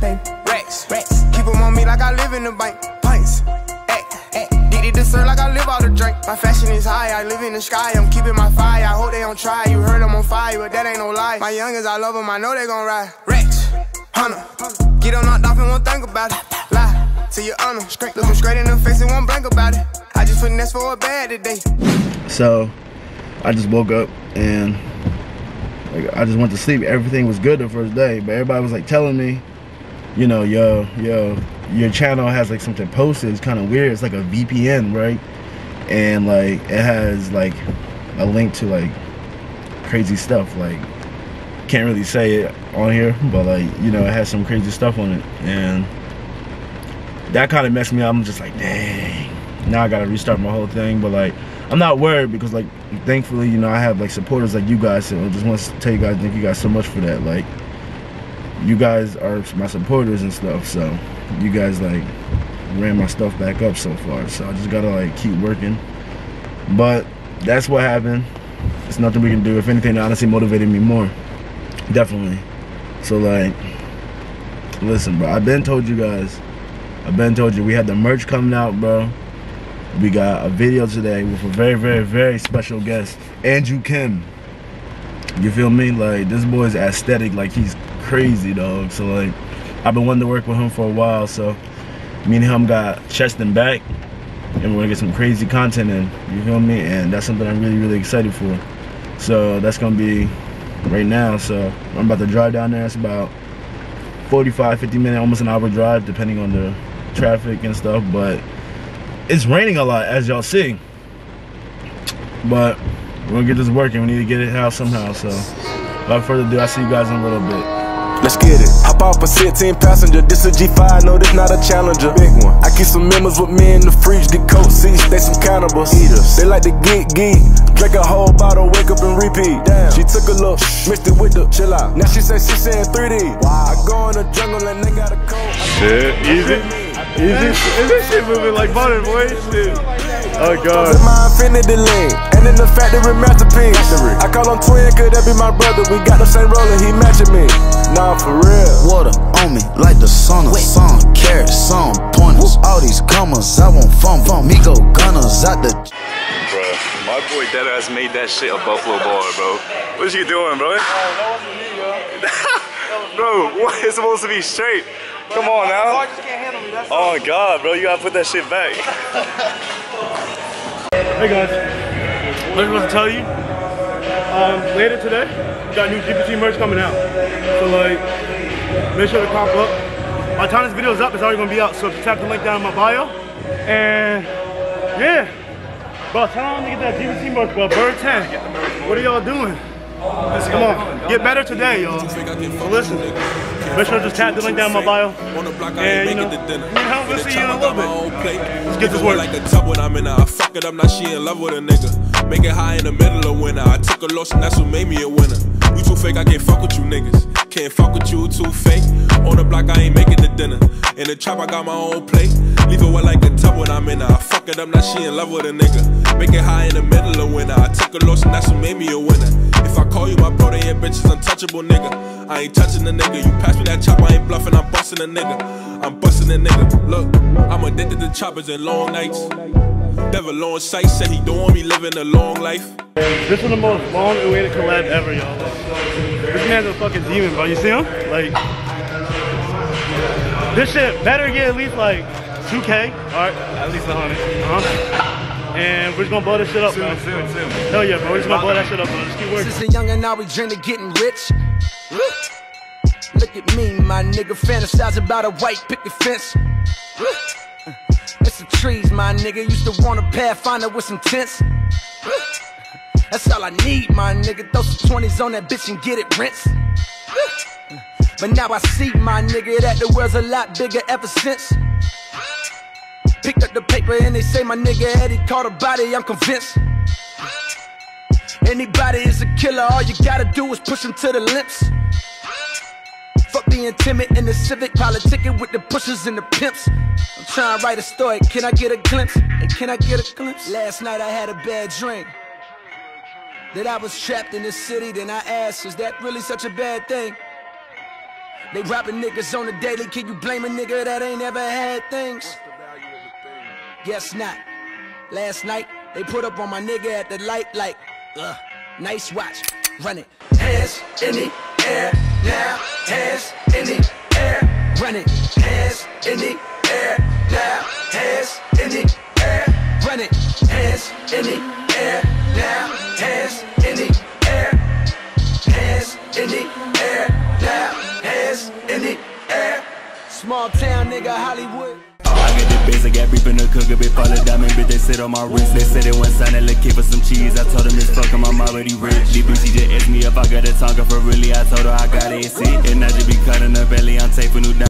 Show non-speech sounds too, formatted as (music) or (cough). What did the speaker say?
baby. Racks, racks. Keep them on me like I live in the bank. Pints, ay, ay. Did dessert like I live out the drink. My fashion is high, I live in the sky. I'm keeping my fire. I hope they don't try. You heard I'm on fire, but that ain't no lie. My youngers, I love them. I know they gon' ride. Racks, hunter. Get on knocked off and won't think about it. Lie to your honor. Straight, look them straight in the face and won't blank about it. I just finesse for a bad today. So, I just woke up and like, I just went to sleep. Everything was good the first day, but everybody was like telling me, you know, yo, yo, your channel has like something posted. It's kind of weird. It's like a VPN, right? And like it has like a link to like crazy stuff. Like can't really say it on here, but like you know, it has some crazy stuff on it, and that kind of messed me up. I'm just like, dang. Now I gotta restart my whole thing, but like I'm not worried because like thankfully, you know, I have like supporters like you guys. So I just want to tell you guys, thank you guys so much for that. Like, you guys are my supporters and stuff. So you guys like ran my stuff back up so far. So I just gotta like keep working. But that's what happened. It's nothing we can do. If anything, honestly motivated me more. Definitely. So like, listen, bro. I've been told you guys. I've been told you we had the merch coming out, bro. We got a video today with a very, very, very special guest, Andrew Kim. You feel me? Like this boy's aesthetic, like he's crazy, dog. So like, I've been wanting to work with him for a while. So me and him got chest and back, and we're gonna get some crazy content in. You feel me? And that's something I'm really, really excited for. So that's gonna be right now. So I'm about to drive down there. It's about 45, 50 minute, almost an hour drive, depending on the traffic and stuff. But it's raining a lot as y'all see but we're gonna get this working we need to get it out somehow so without further ado i'll see you guys in a little bit Let's get it. Hop off a 16 passenger. This a G5, no, this not a challenger. Big one. I keep some members with me in the fridge. Get coat seats, they some cannibals. Eaters. They like to geek, geek. Drink a whole bottle, wake up and repeat. Damn. She took a look, mixed it with the chill out. Now she say she saying 3D. Wow. I go in the jungle and they got a coat. Shit, easy. Easy. Is this shit moving like butter, boy? Shit. Oh god. my infinity link, and in the factory masterpiece. I call him twin, could that be my brother? We got the same roller, he matching me. Nah, for real. Water on me like the sauna. Some carrots, some pointers. All these commas, I want fun from me go gunners out the. Bruh, my boy Deadass made that shit a Buffalo bar, bro. What you doing, bro? (laughs) bro, what is supposed to be straight? Come on now. Oh my god, bro, you gotta put that shit back. (laughs) hey guys, I just want to tell you, um, later today, we got new GPT merch coming out. So like, make sure to pop up. By the time this video is up, it's already gonna be out. So tap the link down in my bio. And yeah, by the time I get that GPT merch, bro. Bird 10. What are y'all doing? Come on, get better today, y'all. Listen, make sure to just tap the link down my bio. And, you know, we'll see you in a little bit. Let's get this work. Like a tub when I'm in I fuck it up, now she in love with a nigga. Make it high in the middle of winter. I took a loss and that's what made me a winner. You too fake, I can't fuck with you niggas. Can't fuck with you, too fake. On the block, I ain't making the dinner. In the trap, I got my own plate. Leave it wet like a tub when I'm in I fuck it up, now she in love with a nigga. Make it high in the middle of winter. I took a loss and that's what made me a winner. If I call you my bro, they ain't bitches untouchable, nigga. I ain't touching the nigga. You pass me that chop, I ain't bluffing, I'm busting a nigga. I'm busting a nigga. Look, I'm addicted to choppers and long nights. Devil on sight said he don't want me living a long life. This is the most long awaited collab ever, y'all. This man's a fucking demon, bro. You see him? Like, this shit better get at least like 2K. Alright, at least 100. Uh-huh and we're just gonna blow this shit up, soon, man. Soon, soon. Hell yeah, bro. We're just gonna blow that shit up, bro. Just keep working. Since a young and now we dream of getting rich. Look at me, my nigga, fantasize about a white picket fence. It's the trees, my nigga. Used to want a pathfinder with some tents. That's all I need, my nigga. Throw some 20s on that bitch and get it rinsed. But now I see, my nigga, that the world's a lot bigger ever since. Picked up the paper and they say my nigga Eddie caught a body, I'm convinced. Anybody is a killer, all you gotta do is push him to the lips. Fuck being timid in the civic, politicking with the pushers and the pimps. I'm trying to write a story, can I get a glimpse? And can I get a glimpse? Last night I had a bad dream. That I was trapped in this city, then I asked, is that really such a bad thing? They robbing niggas on the daily. Can you blame a nigga that ain't ever had things? Guess not. Last night, they put up on my nigga at the light like, uh, nice watch. Run it. Hands in the air now. Hands in the air. Run it. Hands in the air now. Hands in the air. Run it. Hands in the air now. Hands in the air. Hands in the air now. Hands in the air. Small town nigga Hollywood. Biz, I got beef in the cooker, bitch, fall a diamond, bitch, they sit on my wrist. They said they want sign little kid for some cheese. I told them it's fuck 'em, I'm already rich. Bitch, just asked me if I got a tongue for really. I told her I got see. And I just be cutting her belly, I'm taking new down.